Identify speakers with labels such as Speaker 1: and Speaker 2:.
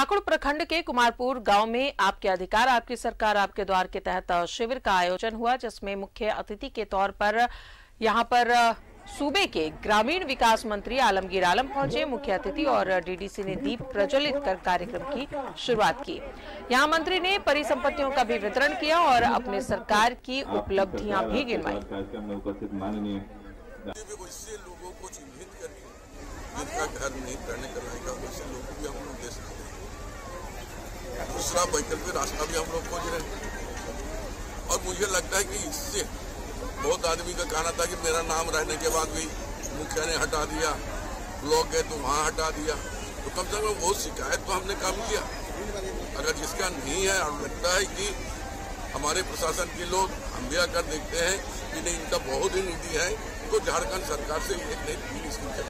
Speaker 1: पाकुड़ प्रखंड के कुमारपुर गाँव में आपके अधिकार आपकी सरकार आपके द्वार के तहत शिविर का आयोजन हुआ जिसमें मुख्य अतिथि के तौर पर यहाँ पर सूबे के ग्रामीण विकास मंत्री आलमगीर आलम पहुँचे। मुख्य अतिथि और डीडीसी ने दीप प्रज्वलित कर कार्यक्रम की शुरुआत की। यहाँ मंत्री ने परिसंपत्तियों का भी वितरण किया और अपने सरकार की उपलब्धियाँ भी गिनवाई।
Speaker 2: लोगों को चिन्हित करके घर नहीं करने का वैसे लोगों भी हम लोग दे सकते दूसरा वैकल्पिक रास्ता भी हम लोग खोज रहे हैं और मुझे लगता है कि इससे बहुत आदमी का कहना था कि मेरा नाम रहने के बाद भी मुखिया ने हटा दिया ब्लॉक गए तो वहाँ हटा दिया। तो कम से कम वो शिकायत तो हमने काम किया। अगर जिसका नहीं है, और लगता है कि हमारे प्रशासन के लोग हम भी आकर देखते हैं कि नहीं, इनका बहुत ही नीति है तो झारखंड सरकार से एक नई scheme